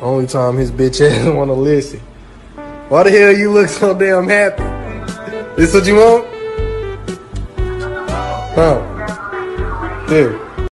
Only time his bitch ass wanna listen. Why the hell you look so damn happy? This what you want? Huh? Yeah.